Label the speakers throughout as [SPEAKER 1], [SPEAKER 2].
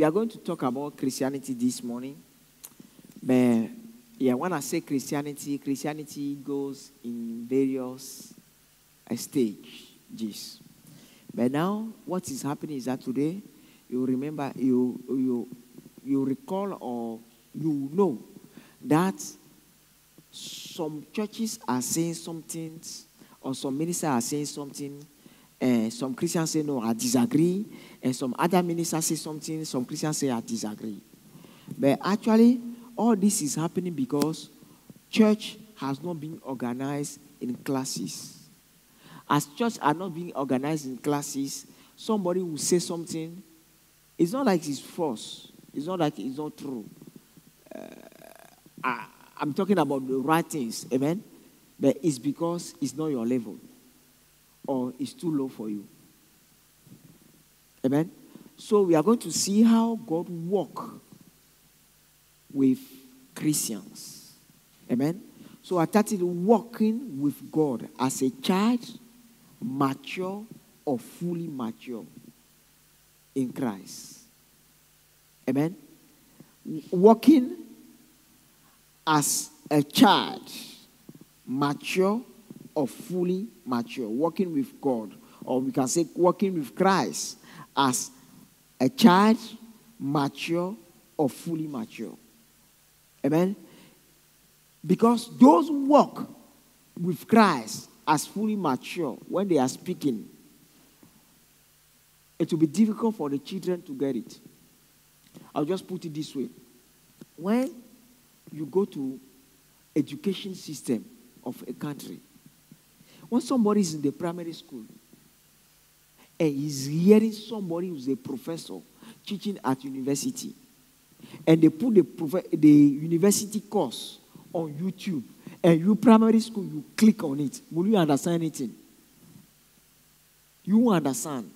[SPEAKER 1] We are going to talk about Christianity this morning. But yeah, when I say Christianity, Christianity goes in various stages. But now, what is happening is that today, you remember, you you you recall or you know that some churches are saying something, or some ministers are saying something. Uh, some Christians say no, I disagree, and some other ministers say something. Some Christians say I disagree. But actually, all this is happening because church has not been organized in classes. As church are not being organized in classes, somebody will say something. It's not like it's false. It's not like it's not true. Uh, I, I'm talking about the right things, amen. But it's because it's not your level, or it's too low for you. Amen. So we are going to see how God work with Christians. Amen. So I started walking with God as a child, mature or fully mature in Christ. Amen. Walking as a child, mature or fully mature, walking with God, or we can say walking with Christ as a child, mature or fully mature. Amen. Because those who walk with Christ as fully mature, when they are speaking, it will be difficult for the children to get it. I'll just put it this way. When you go to education system of a country, when somebody is in the primary school and he's hearing somebody who's a professor teaching at university, and they put the, prof- the university course on YouTube, and you primary school, you click on it. Will you understand anything? You understand.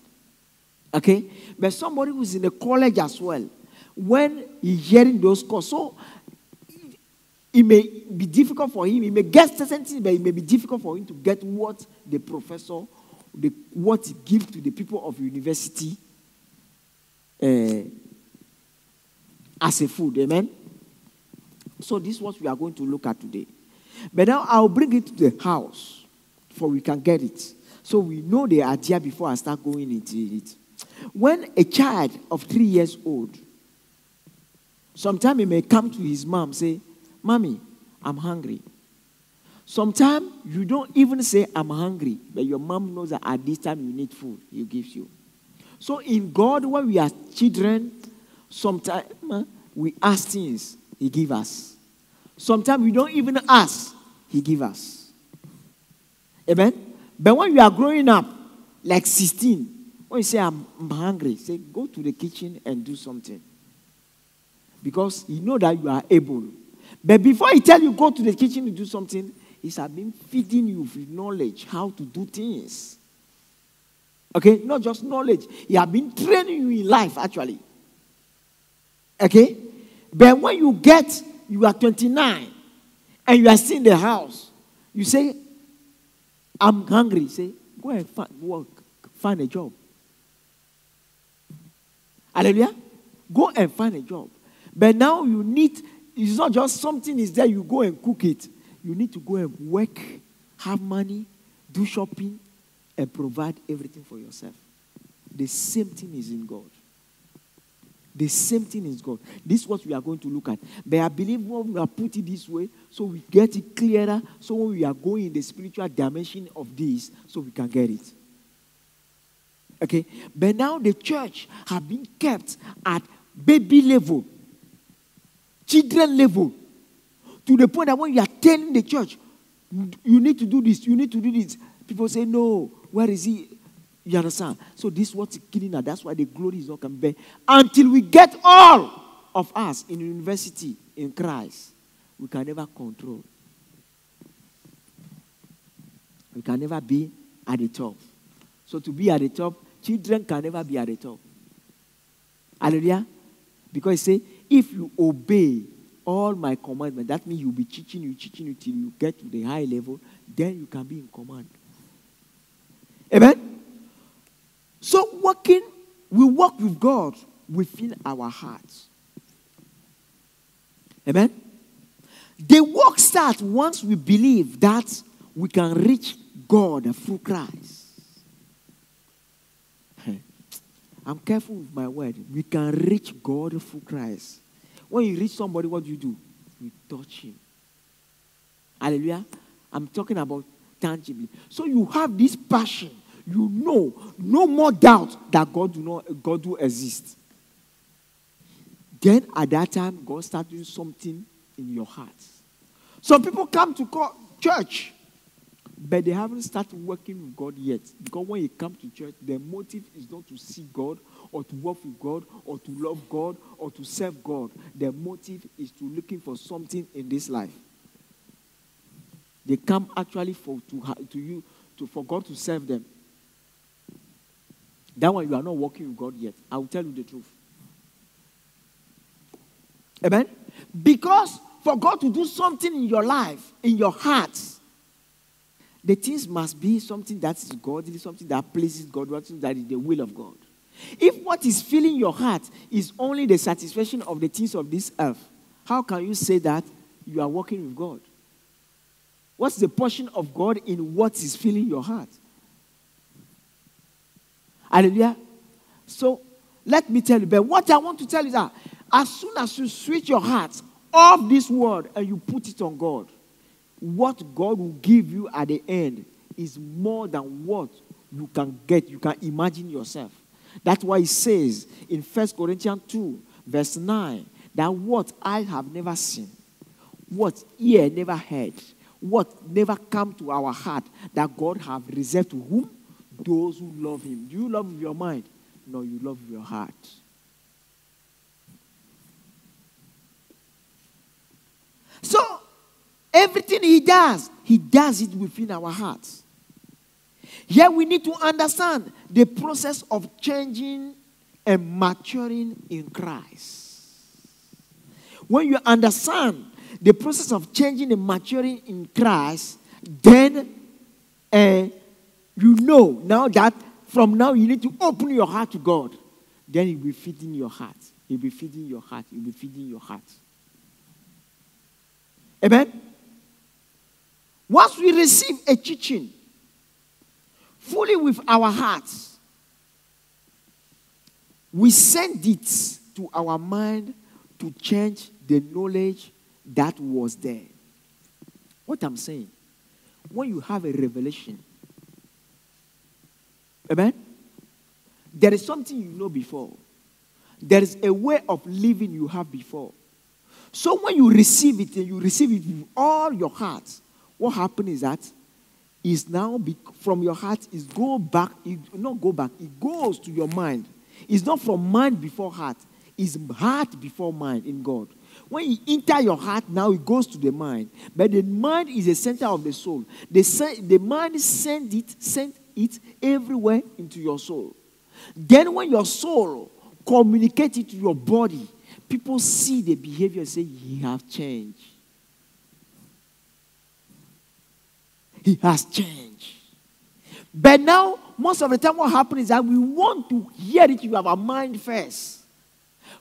[SPEAKER 1] Okay? But somebody who's in the college as well, when he's hearing those courses, so it may be difficult for him. He may get certain things, but it may be difficult for him to get what the professor, the, what he gives to the people of university uh, as a food. Amen? So this is what we are going to look at today. But now I'll bring it to the house for we can get it. So we know the idea before I start going into it. When a child of three years old, sometime he may come to his mom say, Mommy, I'm hungry. Sometimes you don't even say I'm hungry, but your mom knows that at this time you need food, he gives you. So in God, when we are children, sometimes eh, we ask things, he gives us. Sometimes we don't even ask, he gives us. Amen? But when you are growing up, like 16, when you say, I'm, I'm hungry, say, go to the kitchen and do something. Because you know that you are able. But before he tell you go to the kitchen to do something, he's been feeding you with knowledge how to do things. Okay? Not just knowledge. He has been training you in life, actually. Okay? But when you get, you are 29, and you are still in the house, you say, I'm hungry. Say, go and find work, find a job. Hallelujah. Go and find a job. But now you need, it's not just something is there, you go and cook it. You need to go and work, have money, do shopping, and provide everything for yourself. The same thing is in God. The same thing is God. This is what we are going to look at. But I believe when we are put it this way, so we get it clearer, so when we are going in the spiritual dimension of this, so we can get it. Okay? But now the church have been kept at baby level, children level, to the point that when you are telling the church, you need to do this, you need to do this, people say, no, where is he? You understand? So this is what's killing us. That's why the glory is not coming back. Until we get all of us in university in Christ, we can never control. We can never be at the top. So to be at the top, children can never be at the top. Hallelujah. Because say, if you obey all my commandments, that means you'll be teaching you, teaching you till you get to the high level, then you can be in command. Amen. So working, we work with God within our hearts. Amen? The work starts once we believe that we can reach God through Christ. I'm careful with my word. We can reach God through Christ. When you reach somebody, what do you do? You touch him. Hallelujah. I'm talking about tangibly. So you have this passion. You know, no more doubt that God do not God do exist. Then at that time, God starts doing something in your heart. Some people come to church, but they haven't started working with God yet. Because when you come to church, their motive is not to see God or to work with God or to love God or to serve God. Their motive is to looking for something in this life. They come actually for to, to you to for God to serve them. That one you are not working with God yet. I will tell you the truth. Amen. Because for God to do something in your life, in your heart, the things must be something that is godly, something that pleases God, something that is the will of God. If what is filling your heart is only the satisfaction of the things of this earth, how can you say that you are working with God? What's the portion of God in what is filling your heart? Hallelujah. So let me tell you, but what I want to tell you is that as soon as you switch your heart off this world and you put it on God, what God will give you at the end is more than what you can get, you can imagine yourself. That's why he says in First Corinthians 2, verse 9, that what I have never seen, what ear never heard, what never come to our heart, that God have reserved to whom? Those who love him. Do you love with your mind? No, you love with your heart. So, everything he does, he does it within our hearts. Here we need to understand the process of changing and maturing in Christ. When you understand the process of changing and maturing in Christ, then uh, you know now that from now you need to open your heart to God. Then He'll be feeding your heart. He'll be feeding your heart. He'll be feeding your heart. Amen? Once we receive a teaching fully with our hearts, we send it to our mind to change the knowledge that was there. What I'm saying, when you have a revelation, amen, there is something you know before. There is a way of living you have before. So when you receive it and you receive it with all your heart, what happens is that is now be, from your heart is go back, it, not go back, it goes to your mind. It's not from mind before heart, it's heart before mind in God. When you enter your heart, now it goes to the mind. But the mind is the center of the soul. The, the mind send it, send it everywhere into your soul. Then when your soul communicates it to your body, people see the behavior and say, He have changed. He has changed. But now, most of the time, what happens is that we want to hear it with our mind first.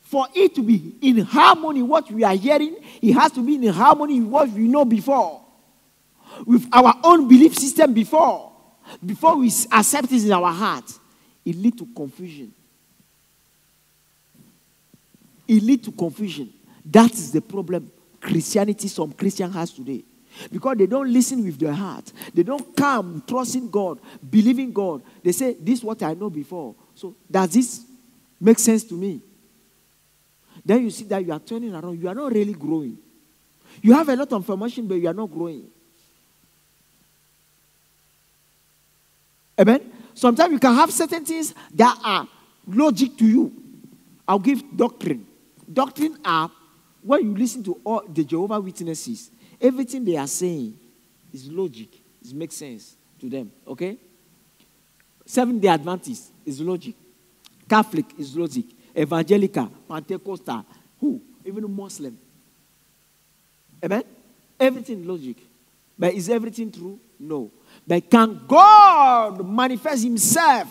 [SPEAKER 1] For it to be in harmony, what we are hearing, it has to be in harmony with what we know before, with our own belief system before, before we accept it in our heart. It leads to confusion. It leads to confusion. That is the problem Christianity, some Christian has today. Because they don't listen with their heart. They don't come trusting God, believing God. They say, This is what I know before. So does this make sense to me? Then you see that you are turning around. You are not really growing. You have a lot of information, but you are not growing. Amen? Sometimes you can have certain things that are logic to you. I'll give doctrine. Doctrine are when you listen to all the Jehovah Witnesses, everything they are saying is logic. It makes sense to them. Okay? Seven day Adventist is logic. Catholic is logic. Evangelical, Pentecostal, who? Even Muslim. Amen? Everything logic. But is everything true? No. But can God manifest Himself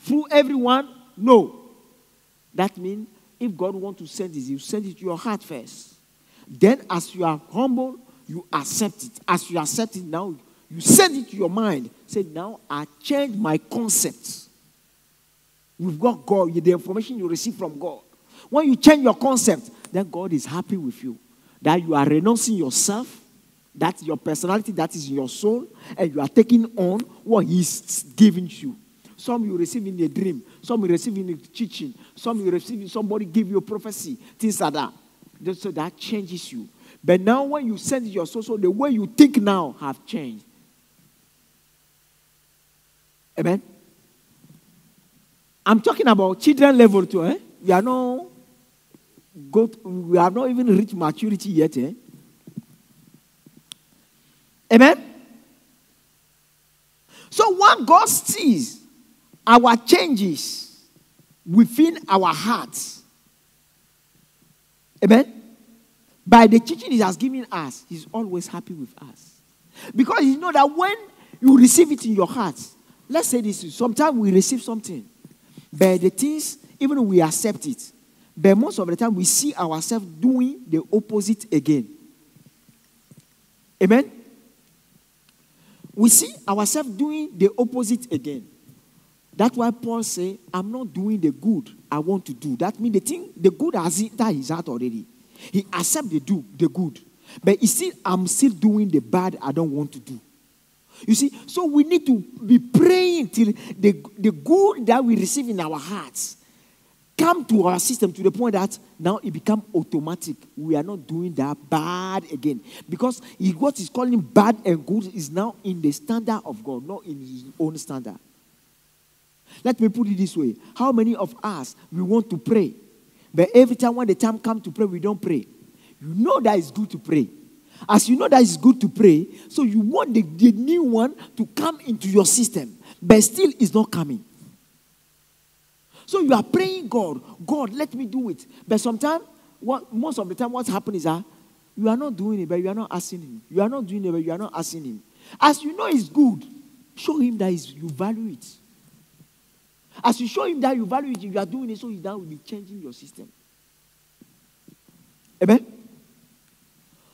[SPEAKER 1] through everyone? No. That means if God wants to send it, you send it to your heart first. Then, as you are humble, you accept it. As you accept it now, you send it to your mind. Say, now I change my concepts. You've got God, the information you receive from God. When you change your concept, then God is happy with you. That you are renouncing yourself, that's your personality, that is your soul, and you are taking on what He's giving you. Some you receive in a dream, some you receive in a teaching, some you receive in somebody give you a prophecy, things like that. So that changes you. But now when you sense your soul, so the way you think now have changed. Amen. I'm talking about children level too. Eh? We are not go. we have not even reached maturity yet. Eh? Amen. So what God sees our changes within our hearts. Amen. By the teaching He has given us, He's always happy with us. Because you know that when you receive it in your heart, let's say this, sometimes we receive something, but the things, even we accept it, but most of the time we see ourselves doing the opposite again. Amen? We see ourselves doing the opposite again. That's why Paul say, I'm not doing the good I want to do. That means the thing, the good has entered his heart already. He accept the do the good. But you see, I'm still doing the bad I don't want to do. You see, so we need to be praying till the, the good that we receive in our hearts come to our system to the point that now it become automatic. We are not doing that bad again. Because what is calling bad and good is now in the standard of God, not in his own standard. Let me put it this way. How many of us we want to pray? But every time when the time comes to pray, we don't pray. You know that it's good to pray. As you know that it's good to pray, so you want the, the new one to come into your system, but still it's not coming. So you are praying God, God, let me do it. But sometimes, what most of the time, what's happening is that you are not doing it, but you are not asking Him. You are not doing it, but you are not asking Him. As you know it's good, show Him that you value it. As you show Him that you value it, you are doing it, so now will be changing your system. Amen.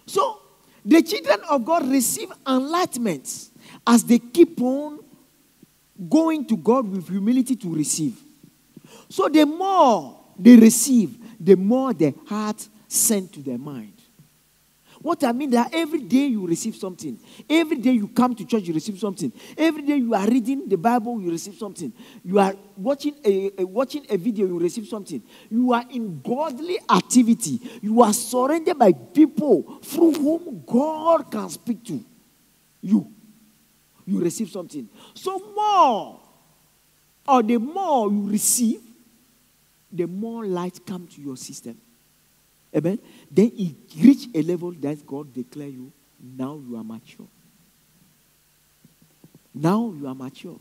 [SPEAKER 1] So the children of God receive enlightenment as they keep on going to God with humility to receive. So the more they receive, the more the heart sent to their mind. What I mean that every day you receive something. Every day you come to church, you receive something. Every day you are reading the Bible, you receive something. You are watching a, a, watching a video, you receive something. You are in godly activity. You are surrounded by people through whom God can speak to you. You receive something. So more, or the more you receive, the more light come to your system. Amen. Then it reach a level that God declare you, now you are mature. Now you are mature.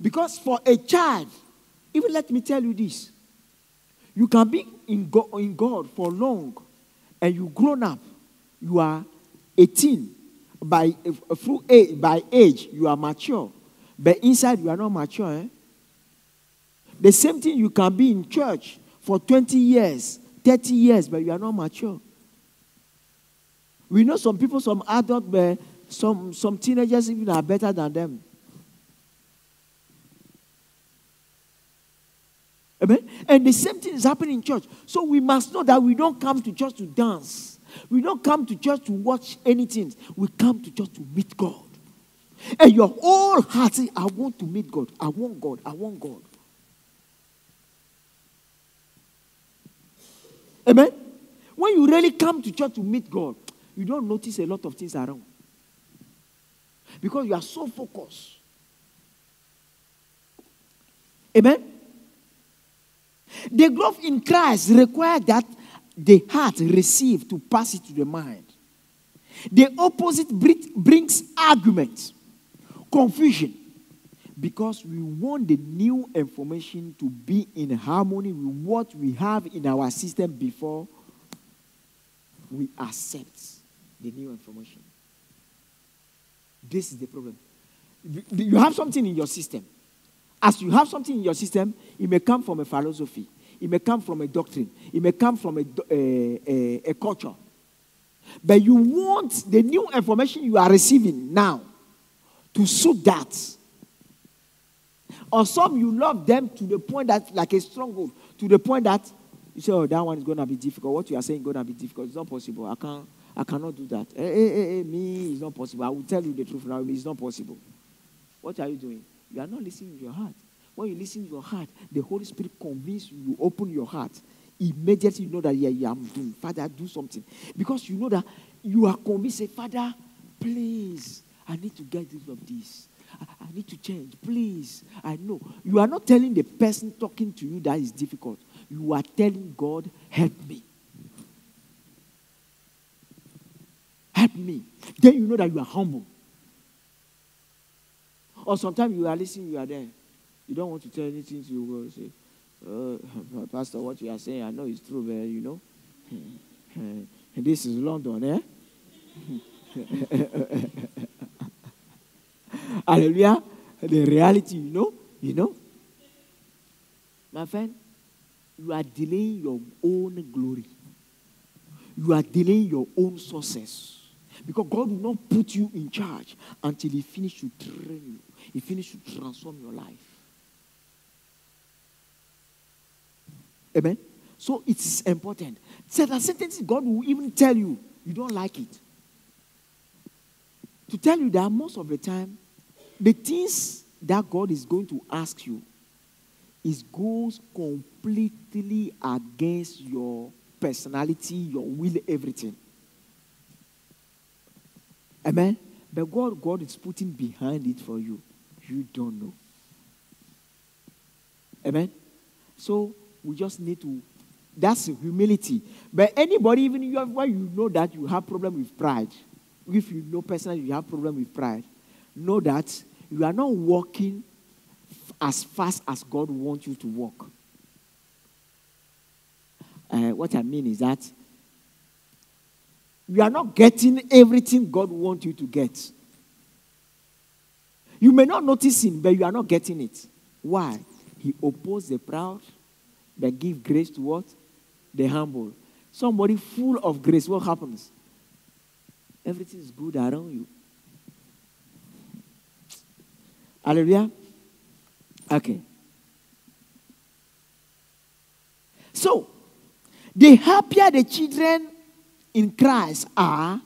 [SPEAKER 1] Because for a child, even let me tell you this. You can be in God, in God for long and you grown up. You are 18. By, through age, by age, you are mature. But inside, you are not mature. Eh? The same thing you can be in church for 20 years 30 years, but you are not mature. We know some people, some adults, but some, some teenagers even are better than them. Amen. And the same thing is happening in church. So we must know that we don't come to church to dance. We don't come to church to watch anything. We come to church to meet God. And your whole heart say, I want to meet God. I want God. I want God. Amen. When you really come to church to meet God, you don't notice a lot of things around. Because you are so focused. Amen. The growth in Christ requires that the heart receive to pass it to the mind. The opposite brings argument, confusion, because we want the new information to be in harmony with what we have in our system before we accept the new information. This is the problem. You have something in your system. As you have something in your system, it may come from a philosophy, It may come from a doctrine. It may come from a, a, a, a culture. But you want the new information you are receiving now to suit that. Or some you love them to the point that, like a stronghold, to the point that you say, oh, that one is going to be difficult. What you are saying is going to be difficult. It's not possible. I can't, I cannot do that. Hey, hey, hey, hey, me, it's not possible. I will tell you the truth now. It's not possible. What are you doing? You are not listening to your heart. When you listen to your heart, the Holy Spirit convinces you, you open your heart. Immediately you know that, yeah, yeah, I'm doing. Father, do something. Because you know that you are convinced, say, Father, please, I need to get rid of this. I, need to change. Please, I know. You are not telling the person talking to you that is difficult. You are telling God, help me. Help me. Then you know that you are humble. Or sometimes you are listening, you are there. You don't want to tell anything to your God. Say, uh, Pastor, what you are saying, I know it's true, but you know, this is London, eh? Hallelujah. The reality, you know, you know. My friend, you are delaying your own glory. You are delaying your own success. Because God will not put you in charge until He finishes to train you. He finishes to transform your life. Amen. So it's important. Certain sentences God will even tell you you don't like it. To tell you that most of the time, the things that God is going to ask you is goes completely against your personality, your will, everything. Amen. But God, God is putting behind it for you. You don't know. Amen. So we just need to. That's humility. But anybody, even you have, when you know that you have problem with pride, if you know personally you have problem with pride, know that you are not walking as fast as God wants you to walk. Uh, what I mean is that you are not getting everything God wants you to get. You may not notice Him, but you are not getting it. Why? He opposes the proud, but give grace to what? The humble. Somebody full of grace, what happens? Everything is good around you. Hallelujah. Okay. So, the happier the children in Christ are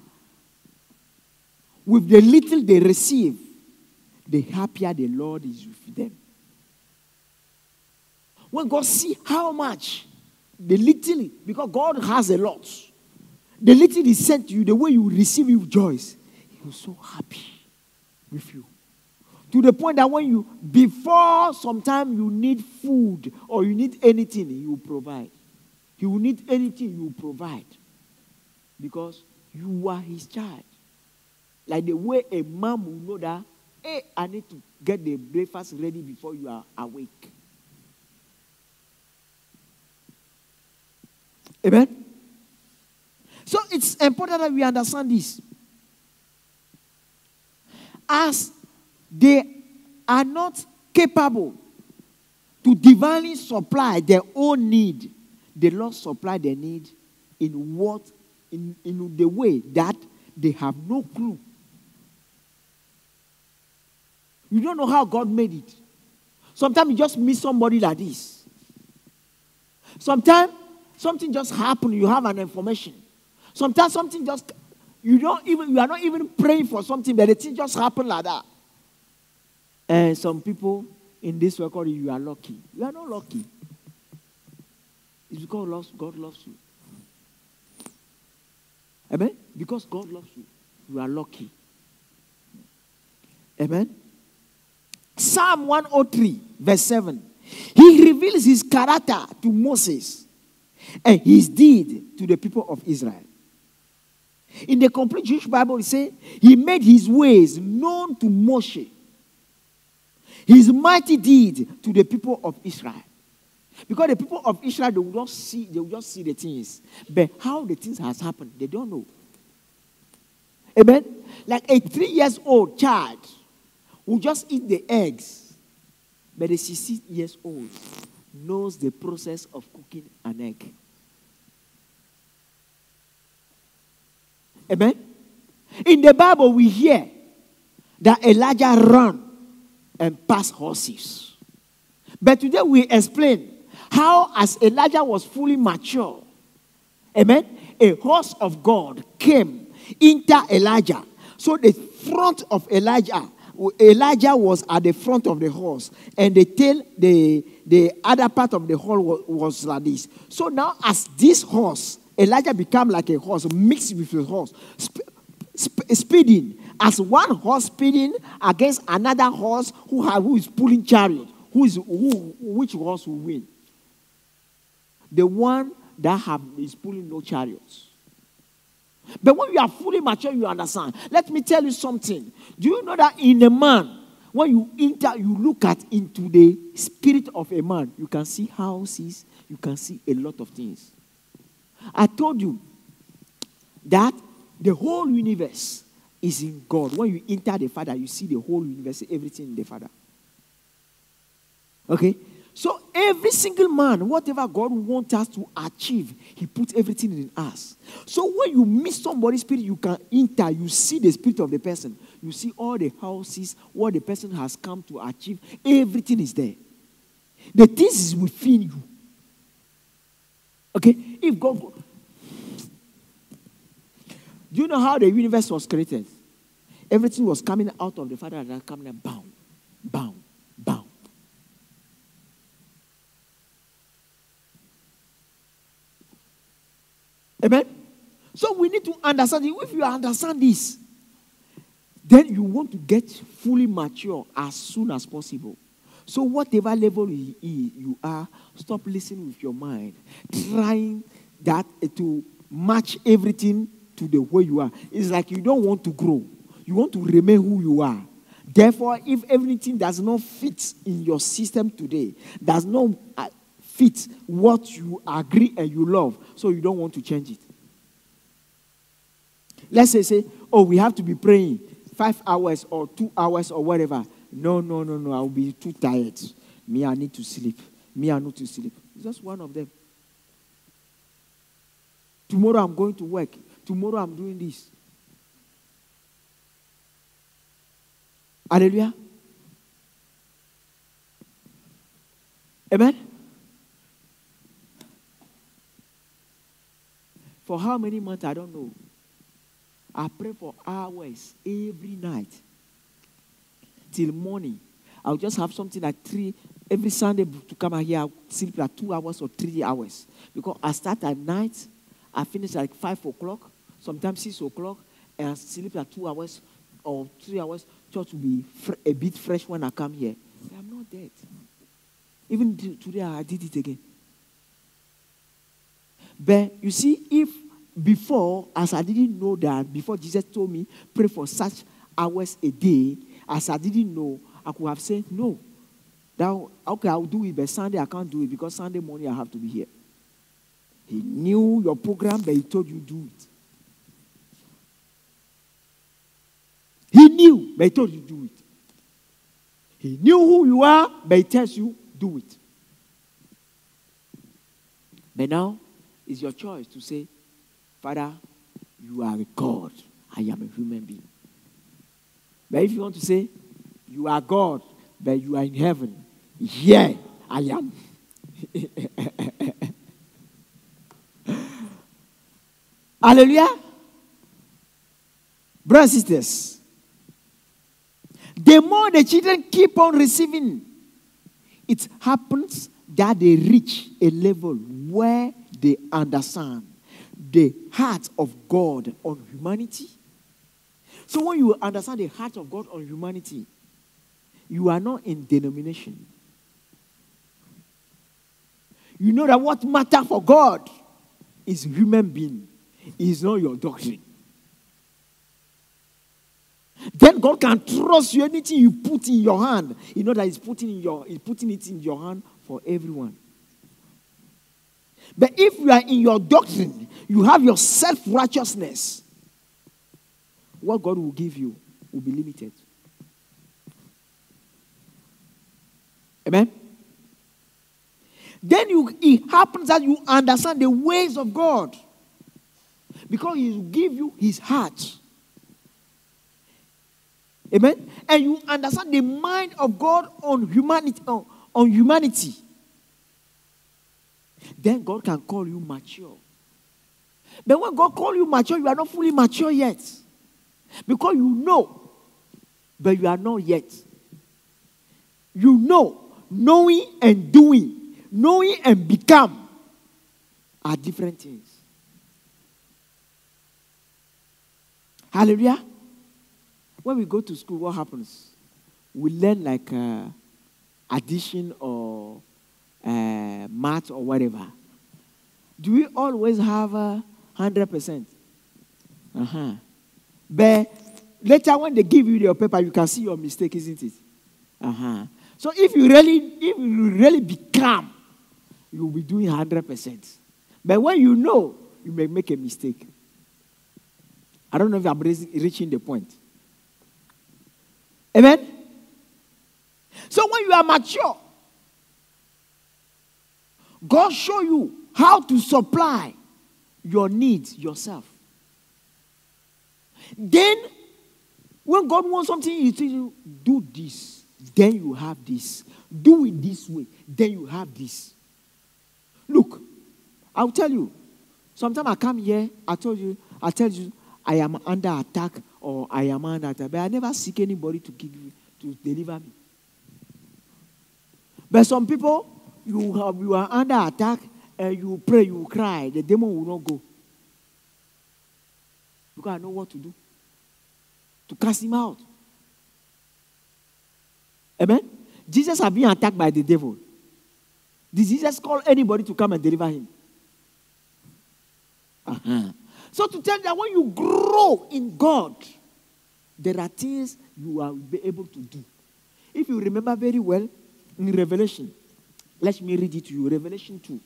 [SPEAKER 1] with the little they receive, the happier the Lord is with them. When God see how much the little, because God has a lot, the little He sent you, the way you receive with joys, He was so happy with you. To the point that when you, before sometime you need food or you need anything, He will provide. He will need anything, you provide. Because you are His child. Like the way a mom will know that, hey, I need to get the breakfast ready before you are awake. Amen? So it's important that we understand this. As they are not capable to divinely supply their own need, the Lord supply their need in what in, in the way that they have no clue. You don't know how God made it. Sometimes you just meet somebody like this. Sometimes something just happened, you have an information. Sometimes something just you don't even you are not even praying for something, but the thing just happened like that. And some people in this record, you are lucky. You are not lucky. It's because God loves you. Amen? Because God loves you. You are lucky. Amen? Psalm 103, verse 7. He reveals his character to Moses and his deed to the people of Israel. In the complete Jewish Bible, it says he made his ways known to Moshe, his mighty deed to the people of Israel. Because the people of Israel, they will just see, they will just see the things. But how the things has happened, they don't know. Amen? Like a three years old child will just eat the eggs. But a 16 years old knows the process of cooking an egg. Amen. In the Bible, we hear that Elijah ran and passed horses. But today we explain how, as Elijah was fully mature, amen, a horse of God came into Elijah. So the front of Elijah, Elijah was at the front of the horse, and the tail, the, the other part of the horse was, was like this. So now, as this horse, Elijah became like a horse, mixed with a horse, sp- sp- speeding as one horse speeding against another horse who, have, who is pulling chariot. Who is who? Which horse will win? The one that have, is pulling no chariots. But when you are fully mature, you understand. Let me tell you something. Do you know that in a man, when you enter, you look at into the spirit of a man, you can see houses, you can see a lot of things. I told you that the whole universe is in God. When you enter the Father, you see the whole universe, everything in the Father. Okay? So every single man, whatever God wants us to achieve, He puts everything in us. So when you meet somebody's spirit, you can enter, you see the spirit of the person. You see all the houses, what the person has come to achieve. Everything is there. The things is within you. Okay? If God Do you know how the universe was created? Everything was coming out of the Father and coming bound, bound, bound. Amen? So we need to understand. If you understand this, then you want to get fully mature as soon as possible. So, whatever level you are, stop listening with your mind, trying that to match everything to the way you are. It's like you don't want to grow, you want to remain who you are. Therefore, if everything does not fit in your system today, does not uh, fit what you agree and you love, so you don't want to change it. Let's say, say, oh, we have to be praying five hours or two hours or whatever. No, no, no, no. I'll be too tired. Me, I need to sleep. Me, I need to sleep. It's just one of them. Tomorrow I'm going to work. Tomorrow I'm doing this. Hallelujah. Amen. For how many months I don't know. I pray for hours every night till morning. I'll just have something like three every Sunday to come out here. I'll sleep like two hours or three hours because I start at night. I finish like five o'clock, sometimes six o'clock, and I sleep like two hours or three hours. Church will be fr- a bit fresh when I come here. I'm not dead. Even today, I did it again. But you see, if before, as I didn't know that, before Jesus told me, pray for such hours a day, as I didn't know, I could have said, no. That, okay, I'll do it, but Sunday I can't do it because Sunday morning I have to be here. He knew your program, but he told you do it. He knew, but he told you do it. He knew who you are, but he tells you do it. But now it's your choice to say, Father, you are a God. I am a human being. But if you want to say, you are God, but you are in heaven, yeah, I am. Hallelujah. Brothers and sisters, the more the children keep on receiving, it happens that they reach a level where they understand the heart of God on humanity. So when you understand the heart of God on humanity, you are not in denomination. You know that what matters for God is human being, is not your doctrine. Then God can trust you anything you put in your hand. You know that He's putting in your He's putting it in your hand for everyone. But if you are in your doctrine, you have your self righteousness, what God will give you will be limited. Amen? then you, it happens that you understand the ways of God. Because He will give you His heart. Amen. And you understand the mind of God on humanity. On, on humanity. Then God can call you mature. But when God call you mature, you are not fully mature yet. Because you know, but you are not yet. You know, knowing and doing, knowing and become are different things. Hallelujah. When we go to school, what happens? We learn like uh, addition or uh, math or whatever. Do we always have hundred percent? Uh huh. But later, when they give you your paper, you can see your mistake, isn't it? Uh huh. So if you really, if you really become, you will be doing hundred percent. But when you know, you may make a mistake. I don't know if I'm reaching the point. Amen? So when you are mature, God show you how to supply your needs yourself. Then, when God wants something, He tells you, do this, then you have this. Do it this way, then you have this. Look, I'll tell you. Sometimes I come here, I told you, I tell you, I am under attack or I am under attack. But I never seek anybody to give to deliver me. But some people, you, have, you are under attack and you pray, you cry, the demon will not go. Because I know what to do. To cast him out. Amen? Jesus had been attacked by the devil. Did Jesus call anybody to come and deliver him? Uh-huh. So to tell that when you grow in God, there are things you will be able to do. If you remember very well, in Revelation, let me read it to you. Revelation 2.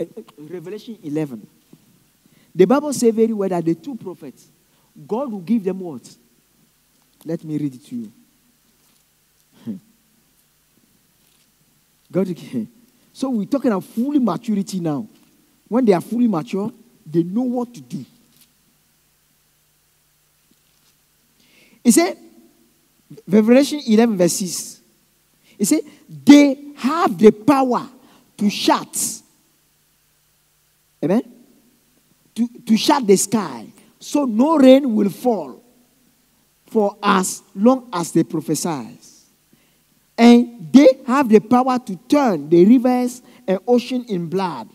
[SPEAKER 1] Uh, uh, Revelation 11. The Bible says very well that the two prophets, God will give them what? Let me read it to you. God, so we're talking about fully maturity now. When they are fully mature, they know what to do. He said, Revelation 11, verse 6. He said, they have the power to shut. Amen? To, to shut the sky so no rain will fall for as long as they prophesy. And they have the power to turn the rivers and ocean in blood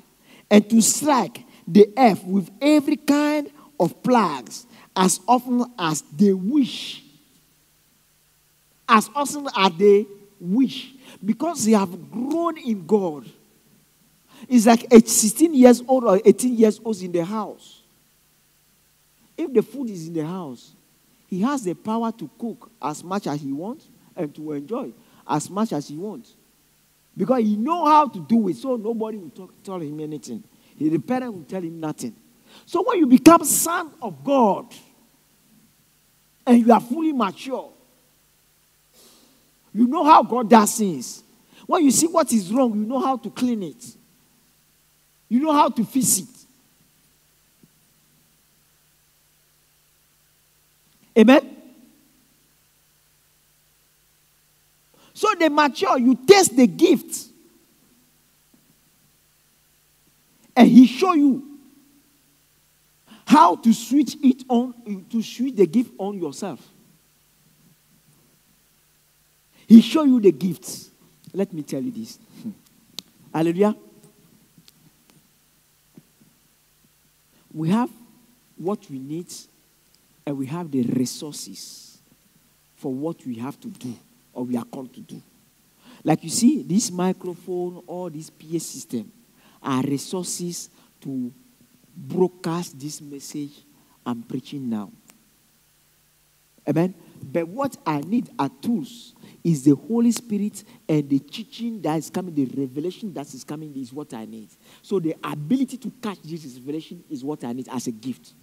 [SPEAKER 1] and to strike the earth with every kind of plagues as often as they wish. As often as they wish. Because they have grown in God. It's like a 16 years old or 18 years old in the house. If the food is in the house, he has the power to cook as much as he wants and to enjoy as much as he wants. Because he know how to do it, so nobody will talk, tell him anything. The parent will tell him nothing. So when you become son of God and you are fully mature, you know how God does things. When you see what is wrong, you know how to clean it. You know how to fix it. Amen? So they mature, you taste the gift. And he show you how to switch it on, to switch the gift on yourself. He show you the gifts. Let me tell you this. Hmm. Hallelujah. We have what we need and we have the resources for what we have to do or we are called to do. Like you see, this microphone or this PA system are resources to broadcast this message I'm preaching now. Amen. But what I need are tools is the Holy Spirit and the teaching that is coming, the revelation that is coming is what I need. So the ability to catch this revelation is what I need as a gift.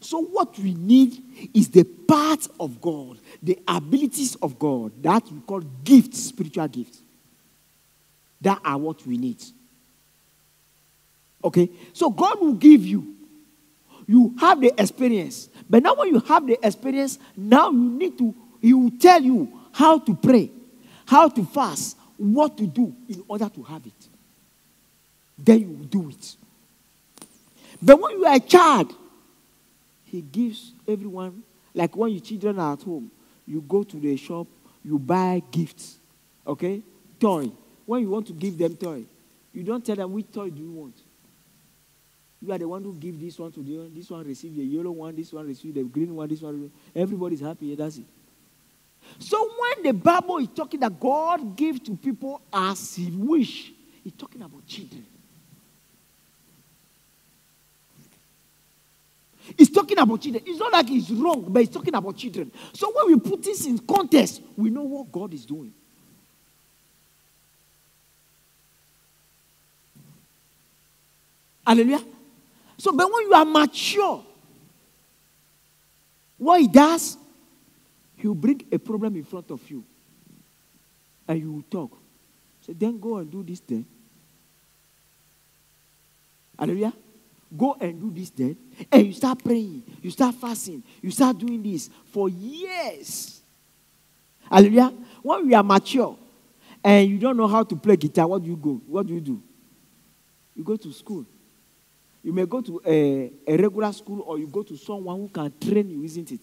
[SPEAKER 1] So what we need is the part of God, the abilities of God that we call gifts, spiritual gifts. that are what we need. Okay? So God will give you. You have the experience. But now when you have the experience, now you need to, He will tell you how to pray, how to fast, what to do in order to have it. Then you will do it. But when you are a child, He gives everyone, like when your children are at home, you go to the shop, you buy gifts. Okay? Toy. When you want to give them toy, you don't tell them which toy do you want. You are the one who give this one to the one. This one receive the yellow one. This one receive the green one. This one. Everybody's happy. That's it. So when the Bible is talking that God gives to people as He wish, He's talking about children. He's talking about children. It's not like it's wrong, but he's talking about children. So when we put this in context, we know what God is doing. Hallelujah. So, but when you are mature, what he does, he will bring a problem in front of you. And you will talk. So then go and do this then. Hallelujah. Go and do this then. And you start praying. You start fasting. You start doing this for years. Hallelujah. When we are mature and you don't know how to play guitar, what do you go? What do you do? You go to school. You may go to a, a regular school or you go to someone who can train you, isn't it?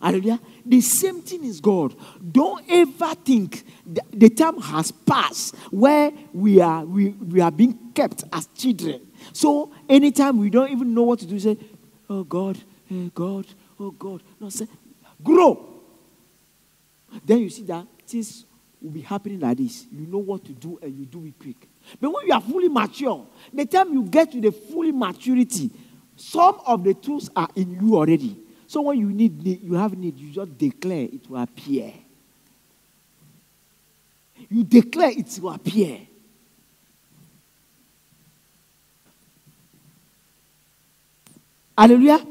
[SPEAKER 1] Hallelujah. The same thing is God. Don't ever think the time has passed where we are we, we are being kept as children. So anytime we don't even know what to do, say, Oh God, oh God, oh God. No, say, grow. Then you see that things will be happening like this. You know what to do and you do it quick. But when you are fully mature, the time you get to the fully maturity, some of the tools are in you already. So when you need, you have need, you just declare it will appear. You declare it will appear. Hallelujah.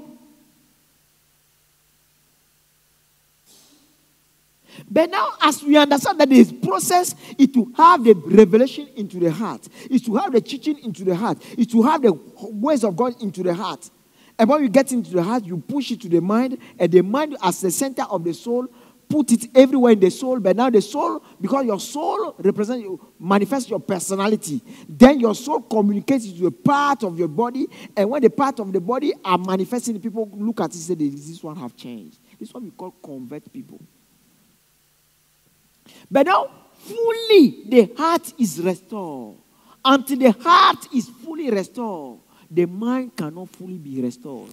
[SPEAKER 1] But now, as we understand that this process is to have the revelation into the heart, is to have the teaching into the heart, is to have the ways of God into the heart. And when you get into the heart, you push it to the mind, and the mind, as the center of the soul, put it everywhere in the soul. But now the soul, because your soul represents you, manifests your personality, then your soul communicates to a part of your body. And when the part of the body are manifesting, people look at it and say, "This one have changed." This is what we call convert people. But now, fully, the heart is restored. Until the heart is fully restored, the mind cannot fully be restored.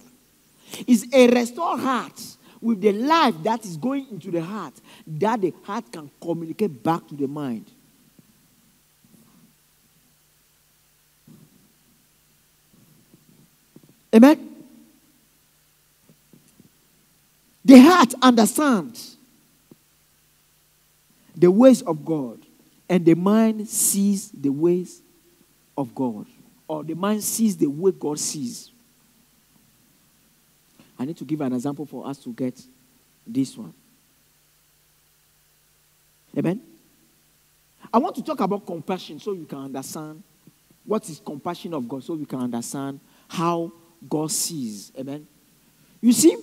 [SPEAKER 1] It's a restored heart with the life that is going into the heart that the heart can communicate back to the mind. Amen? The heart understands the ways of God, and the mind sees the ways of God, or the mind sees the way God sees. I need to give an example for us to get this one. Amen. I want to talk about compassion so you can understand what is compassion of God, so we can understand how God sees. Amen. You see,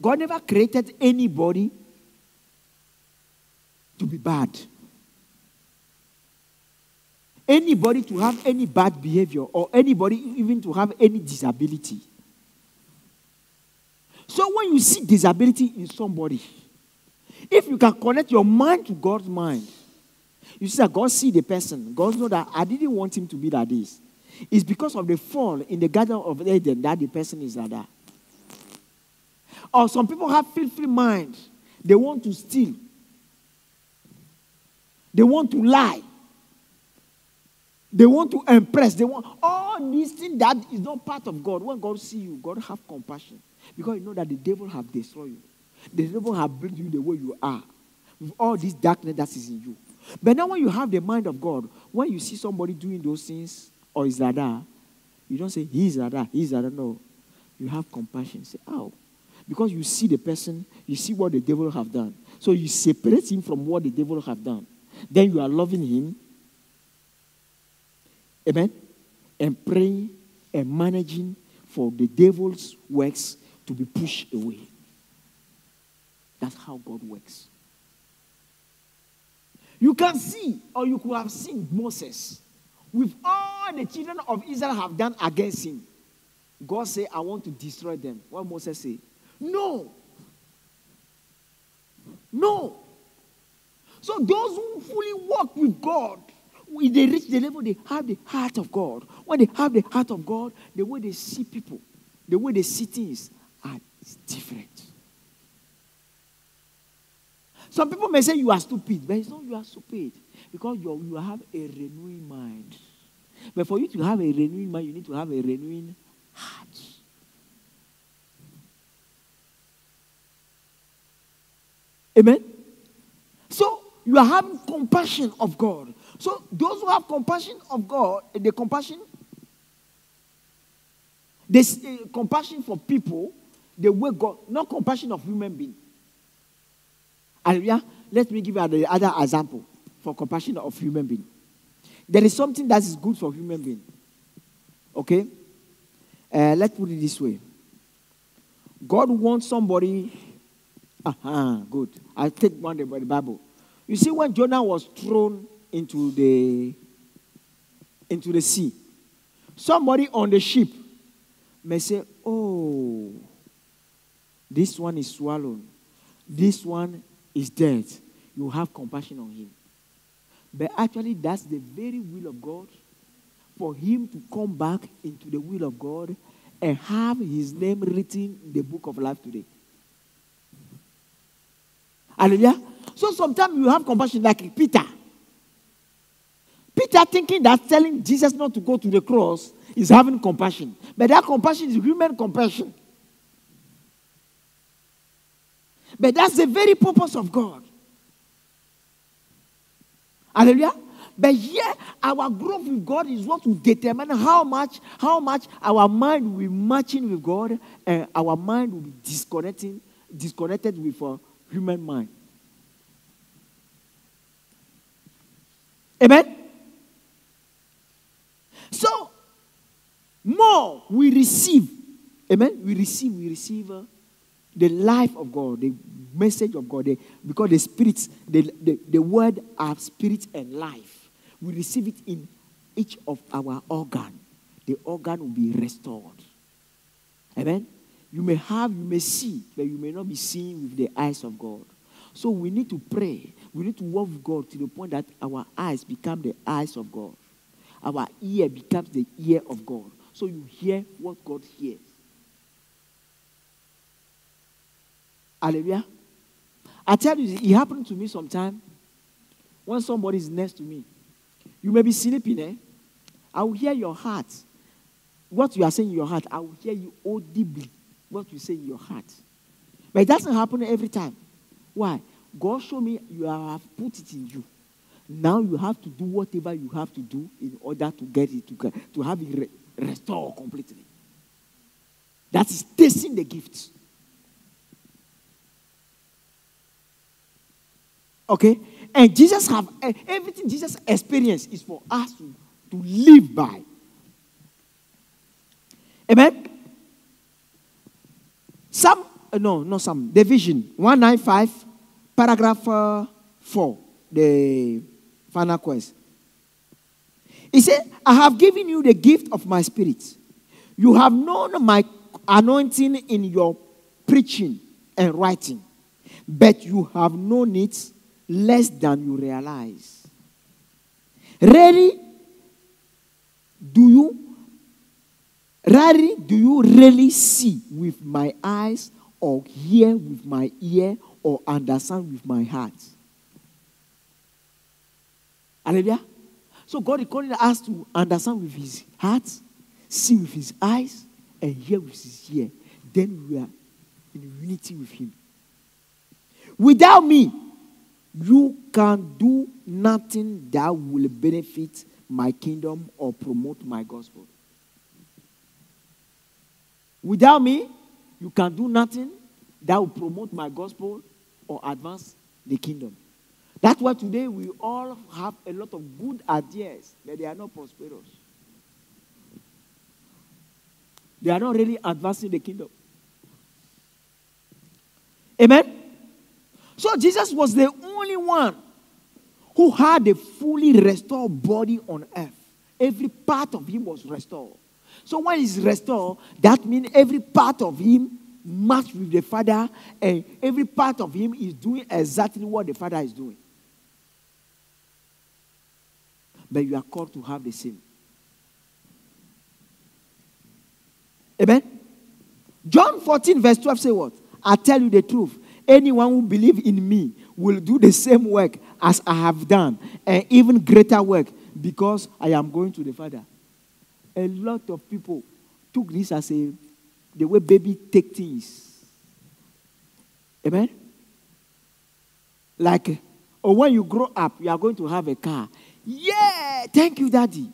[SPEAKER 1] God never created anybody to be bad. Anybody to have any bad behavior or anybody even to have any disability. So when you see disability in somebody, if you can connect your mind to God's mind, you see that God see the person. God know that I didn't want him to be like this. It's because of the fall in the Garden of Eden that the person is like that. Or some people have filthy mind. They want to steal. They want to lie. They want to impress. They want all these things that is not part of God. When God see you, God have compassion. Because you know that the devil have destroyed you. The devil have built you the way you are. With all this darkness that is in you. But now when you have the mind of God, when you see somebody doing those things or is like that, you don't say, he's like that, he's like that. No. You have compassion. Say, oh. Because you see the person, you see what the devil have done. So you separate him from what the devil have done. Then you are loving Him. Amen. And praying and managing for the devil's works to be pushed away. That's how God works. You can see, or you could have seen Moses with all the children of Israel have done against him. God said, I want to destroy them. What Moses say? No. No. So those who fully walk with God, when they reach the level, they have the heart of God. When they have the heart of God, the way they see people, the way they see things are different. Some people may say you are stupid, but it's not you are stupid because you you have a renewing mind. But for you to have a renewing mind, you need to have a renewing heart. Amen. You are having compassion of God. So those who have compassion of God, the compassion, this uh, compassion for people, the way God, not compassion of human being. Hallelujah. Let me give you the other example for compassion of human being. There is something that is good for human being. Okay? Uh, let's put it this way. God wants somebody. Aha, good. I'll take one about the Bible. You see, when Jonah was thrown into the into the sea, somebody on the ship may say, Oh, this one is swallowed. This one is dead, you have compassion on him. But actually, that's the very will of God for him to come back into the will of God and have his name written in the book of life today. Hallelujah. So sometimes you have compassion like Peter. Peter thinking that telling Jesus not to go to the cross is having compassion. But that compassion is human compassion. But that's the very purpose of God. Hallelujah. But here, our growth with God is what will determine how much, how much our mind will be matching with God, and our mind will be disconnecting, disconnected with our human mind. Amen. So, more we receive. Amen. We receive. We receive. Uh, the life of God, the message of God, the, because the spirits, the, the, the word are spirit and life. We receive it in each of our organ. The organ will be restored. Amen. You may have, you may see, but you may not be seeing with the eyes of God. So we need to pray. We need to with God to the point that our eyes become the eyes of God. Our ear becomes the ear of God. So you hear what God hears. Hallelujah. I tell you, it happened to me sometime when somebody is next to me. You may be sleeping, eh? I will hear your heart. What you are saying in your heart, I will hear you audibly. What you say in your heart. But it doesn't happen every time. Why? God showed me you have put it in you. Now you have to do whatever you have to do in order to get it, to, to have it re- restored completely. That is tasting the gifts. Okay? And Jesus have eh, everything Jesus experienced is for us to, to live by. Amen? Some, uh, no, not some, division 195, paragraph uh, 4, the final quest. He said, I have given you the gift of my spirit. You have known my anointing in your preaching and writing, but you have known it less than you realize. Really, do you rarely do you really see with my eyes or hear with my ear or understand with my heart? Hallelujah. So God is calling us to understand with his heart, see with his eyes, and hear with his ear. Then we are in unity with him. Without me, you can do nothing that will benefit my kingdom or promote my gospel. Without me, you can do nothing that will promote my gospel or advance the kingdom. That's why today we all have a lot of good ideas, but they are not prosperous. They are not really advancing the kingdom. Amen? So Jesus was the only one who had a fully restored body on earth. Every part of him was restored. So when he's restored, that means every part of him matched with the Father, and every part of him is doing exactly what the Father is doing. But you are called to have the same. Amen. John 14, verse 12 say what? I tell you the truth. Anyone who believes in me will do the same work as I have done, and even greater work, because I am going to the Father. A lot of people took this as a the way baby take things. Amen. Like, or oh, when you grow up, you are going to have a car. Yeah, thank you, daddy.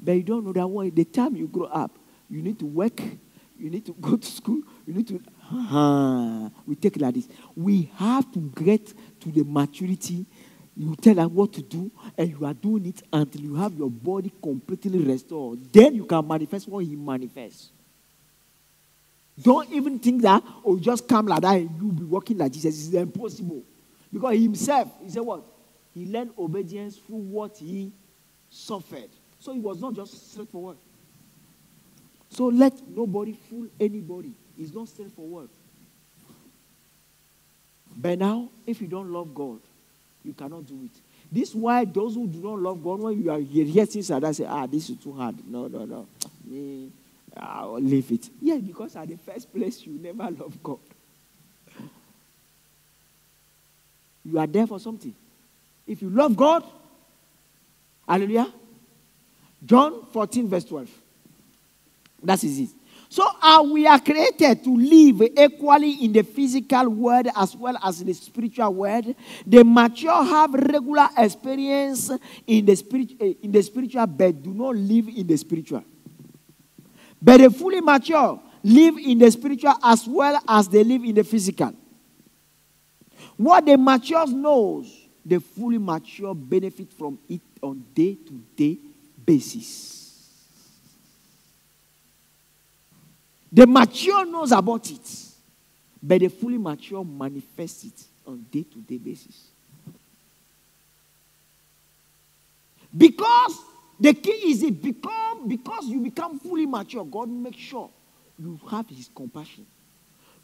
[SPEAKER 1] But you don't know that way. The time you grow up, you need to work, you need to go to school, you need to. Uh, we take it like this. We have to get to the maturity. You tell us what to do, and you are doing it until you have your body completely restored. Then you can manifest what He manifests. Don't even think that, or oh, just come like that and you'll be walking like Jesus. It's impossible. Because Himself, He said what? He learned obedience through what He suffered. So He was not just straightforward. So let nobody fool anybody. It's not straightforward. But now, if you don't love God, you cannot do it. This is why those who do not love God, when you are hear things like that, say, ah, this is too hard. No, no, no. Me, I'll leave it. Yeah, because at the first place, you never love God. You are there for something. If you love God, hallelujah. John 14, verse 12. That is it. So uh, we are created to live equally in the physical world as well as in the spiritual world. The mature have regular experience in the, spirit, eh, in the spiritual, but do not live in the spiritual. But the fully mature live in the spiritual as well as they live in the physical. What the mature knows, the fully mature benefit from it on day-to-day basis. The mature knows about it, but the fully mature manifests it on day to day basis. Because the key is it become because you become fully mature, God makes sure you have his compassion.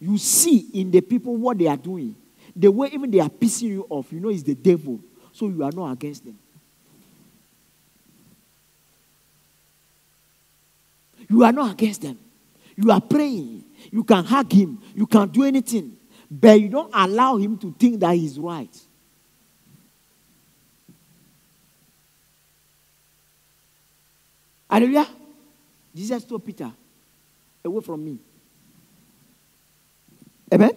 [SPEAKER 1] You see in the people what they are doing. The way even they are pissing you off, you know, is the devil. So you are not against them. You are not against them. You are praying. You can hug him. You can do anything. But you don't allow him to think that he's right. Hallelujah. Jesus told Peter, away from me. Amen.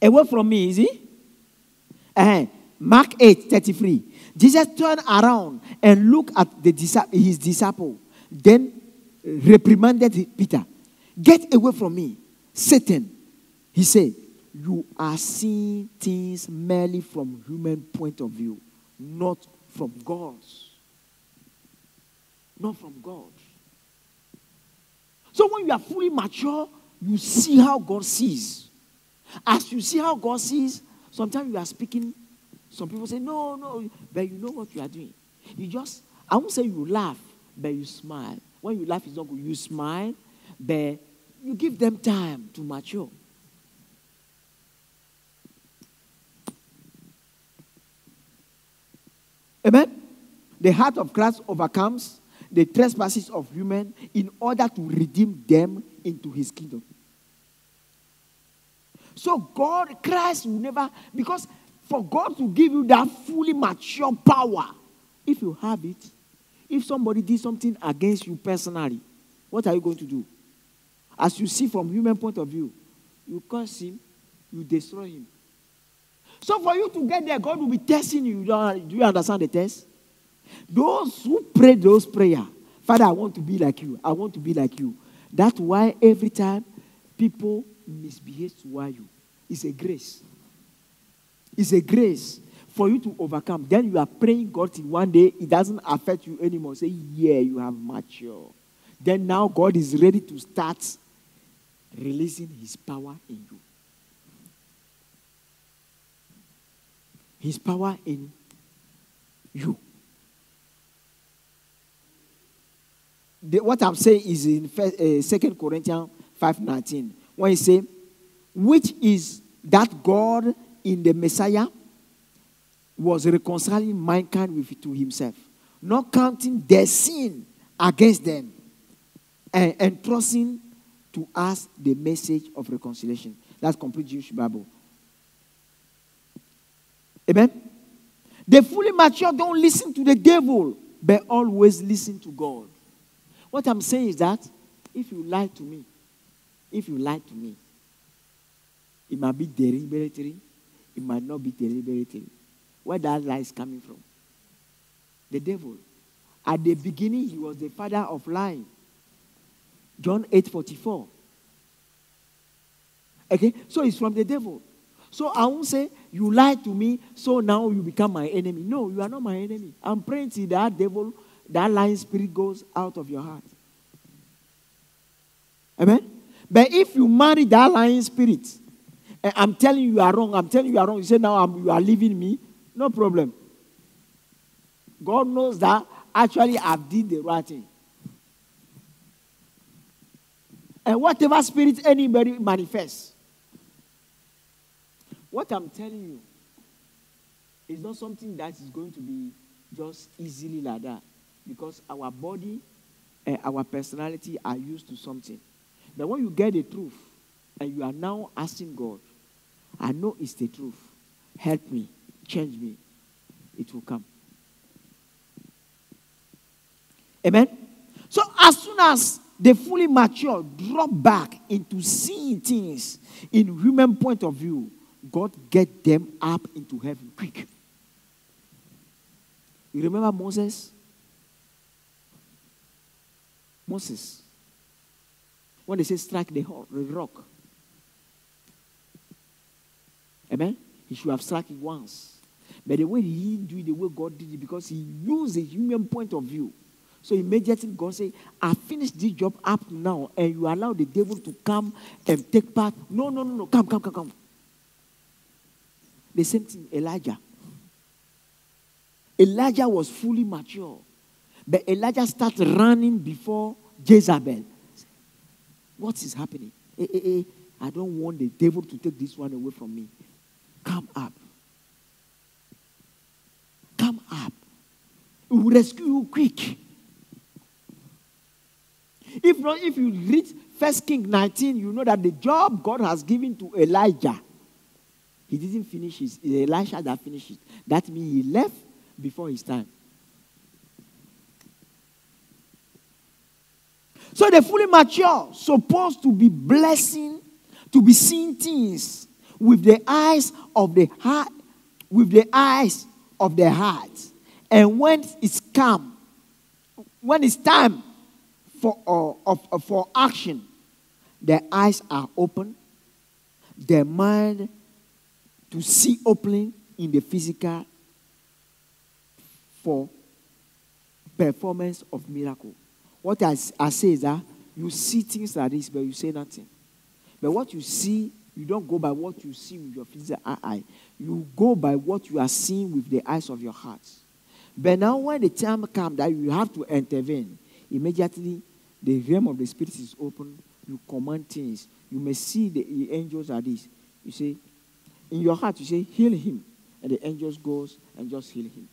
[SPEAKER 1] Away from me, is he? Uh-huh. Mark 8 33. Jesus turned around and looked at the, his disciple then reprimanded Peter. Get away from me, Satan. He said, You are seeing things merely from human point of view, not from God's. Not from God. So when you are fully mature, you see how God sees. As you see how God sees, sometimes you are speaking. Some people say, No, no, but you know what you are doing. You just, I won't say you laugh, but you smile. When you laugh, it's not good. You smile, but you give them time to mature. Amen? The heart of Christ overcomes the trespasses of human in order to redeem them into his kingdom. So God, Christ will never, because for God to give you that fully mature power, if you have it, if somebody did something against you personally, what are you going to do? As you see from human point of view, you curse him, you destroy him. So for you to get there, God will be testing you. Do you understand the test? Those who pray those prayer, Father, I want to be like you. I want to be like you. That's why every time people misbehave toward you, it's a grace. It's a grace for you to overcome. Then you are praying God till one day it doesn't affect you anymore. Say, yeah, you have matured. Then now God is ready to start releasing his power in you. His power in you. The, what I'm saying is in first, uh, Second Corinthians 5:19, when he say, which is that God in the Messiah was reconciling mankind with to himself, not counting their sin against them, and entrusting to us the message of reconciliation. That's complete Jewish Bible. Amen. The fully mature don't listen to the devil, but always listen to God. What I'm saying is that if you lie to me, if you lie to me, it might be deliberately, it might not be deliberately. Where that lie is coming from? The devil. At the beginning, he was the father of lying. John 8 44. Okay, so it's from the devil. So I won't say, You lied to me, so now you become my enemy. No, you are not my enemy. I'm praying to that devil, that lying spirit goes out of your heart. Amen? But if you marry that lying spirit, and I'm telling you you are wrong, I'm telling you you are wrong, you say now I'm, you are leaving me, no problem. God knows that actually I've did the right thing. And whatever spirit anybody manifests, what I'm telling you is not something that is going to be just easily like that. Because our body and our personality are used to something. But when you get the truth and you are now asking God, I know it's the truth. Help me, change me. It will come. Amen. So as soon as they fully mature, drop back into seeing things in human point of view, God get them up into heaven quick. You remember Moses? Moses. When they say strike the rock. Amen? He should have struck it once. But the way he didn't it the way God did it, because he used a human point of view. So immediately God said, I finished this job up now, and you allow the devil to come and take part. No, no, no, no. Come, come, come, come. The same thing, Elijah. Elijah was fully mature. But Elijah starts running before Jezebel. What is happening? Hey, hey, hey, I don't want the devil to take this one away from me. Come up. Come up. We will rescue you quick. If not, if you read First King 19, you know that the job God has given to Elijah, he didn't finish it. Elisha that finished it. That means he left before his time. So the fully mature supposed to be blessing, to be seeing things with the eyes of the heart, with the eyes of the heart. And when it's come, when it's time for, uh, of, uh, for action, their eyes are open, their mind to see opening in the physical for performance of miracle. What I, I say is that you see things like this, but you say nothing. But what you see, you don't go by what you see with your physical eye. You go by what you are seeing with the eyes of your heart. But now, when the time comes that you have to intervene, immediately the realm of the spirit is open. You command things. You may see the angels are this. You say, in your heart, you say, heal him. And the angels goes and just heal him.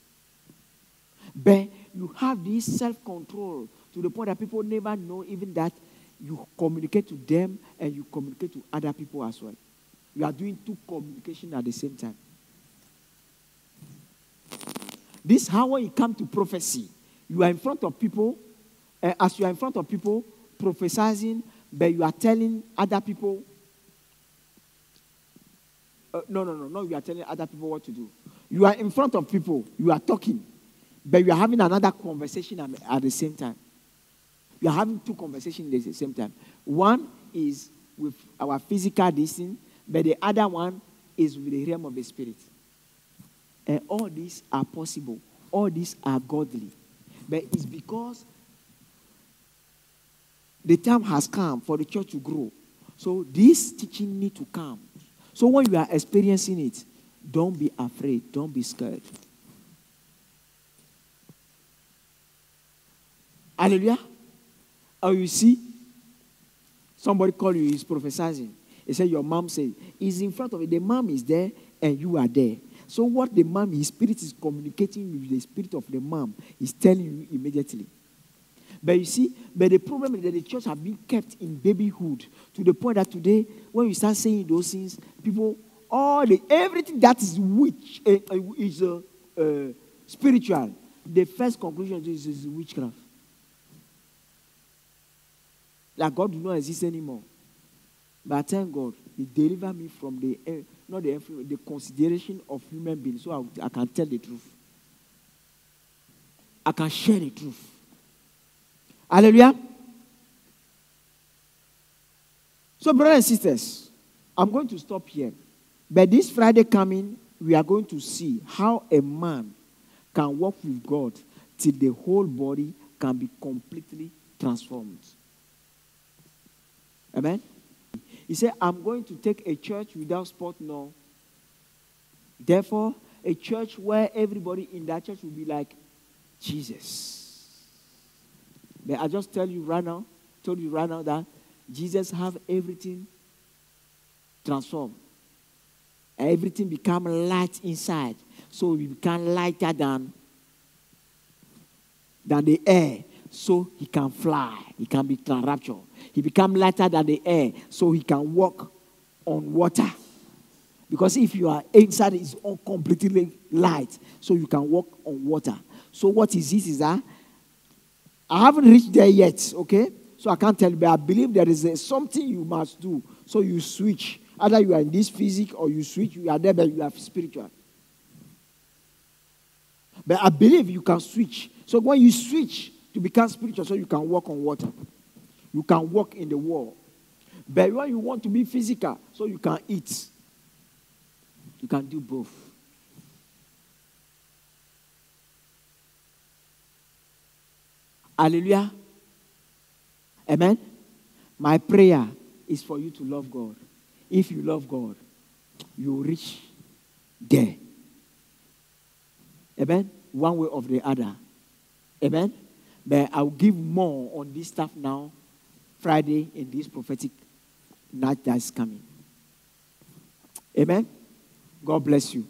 [SPEAKER 1] But you have this self-control to the point that people never know even that you communicate to them and you communicate to other people as well. You are doing two communication at the same time. This how when you come to prophecy, you are in front of people, uh, as you are in front of people prophesying, but you are telling other people uh, no, no, no, no. You are telling other people what to do. You are in front of people. You are talking, but you are having another conversation at the same time. You are having two conversations at the same time. One is with our physical distance, but the other one is with the realm of the spirit. And all these are possible. All these are godly. But it's because the time has come for the church to grow. So this teaching need to come. So when you are experiencing it, don't be afraid. Don't be scared. Hallelujah. Oh, you see, somebody call you, he's prophesying. He said, Your mom said, He's in front of you. The mom is there and you are there. So, what the mom, his spirit is communicating with the spirit of the mom, is telling you immediately. But you see, but the problem is that the church have been kept in babyhood to the point that today, when you start saying those things, people, all the everything that is witch uh, is uh, uh, spiritual. The first conclusion is, is witchcraft. That God do not exist anymore. But thank God, He delivered me from the uh, not the the consideration of human beings, so I, I can tell the truth. I can share the truth. Hallelujah. So, brothers and sisters, I'm going to stop here. But this Friday coming, we are going to see how a man can walk with God till the whole body can be completely transformed. Amen. He said, I'm going to take a church without spot nor. Therefore, a church where everybody in that church will be like Jesus. But I just tell you right now, told you right now that Jesus have everything transformed. Everything become light inside. So we become lighter than, than the air. So he can fly. He can be raptured. He become lighter than the air. So he can walk on water. Because if you are inside, it's all completely light. So you can walk on water. So what is this? Is that I haven't reached there yet, okay? So I can't tell you, but I believe there is a, something you must do. So you switch. Either you are in this physical or you switch, you are there, but you are spiritual. But I believe you can switch. So when you switch to become spiritual, so you can walk on water, you can walk in the world. But when you want to be physical, so you can eat, you can do both. Hallelujah. Amen. My prayer is for you to love God. If you love God, you reach there. Amen. One way or the other. Amen. But I'll give more on this stuff now, Friday, in this prophetic night that's coming. Amen. God bless you.